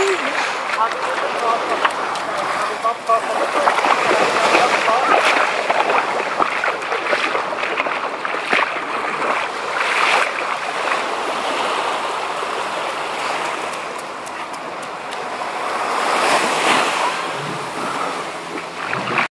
Woo!